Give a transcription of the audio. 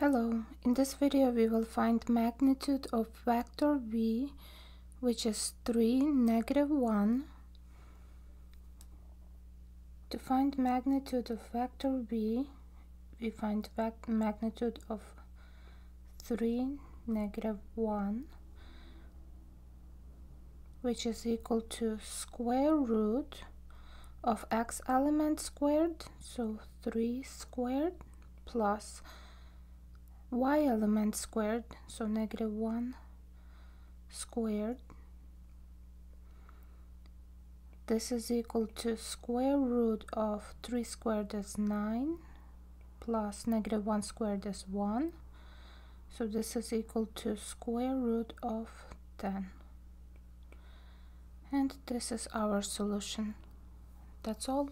Hello, in this video we will find magnitude of vector v which is 3 negative 1. To find magnitude of vector v we find magnitude of 3 negative 1 which is equal to square root of x element squared so 3 squared plus y element squared so negative 1 squared. This is equal to square root of 3 squared is 9 plus negative 1 squared is 1 so this is equal to square root of 10 and this is our solution. That's all